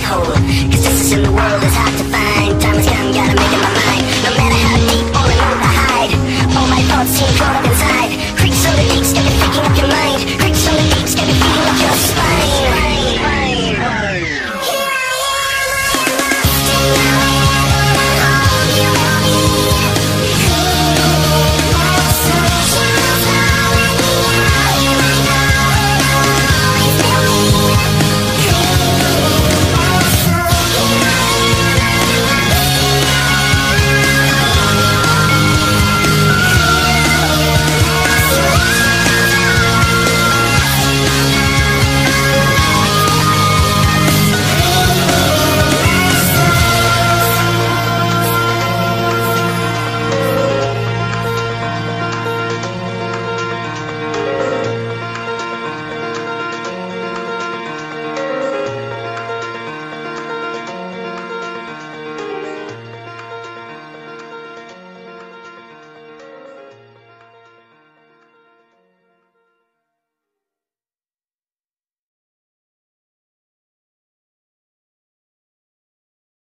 black hole. Cause this is in the world is hard to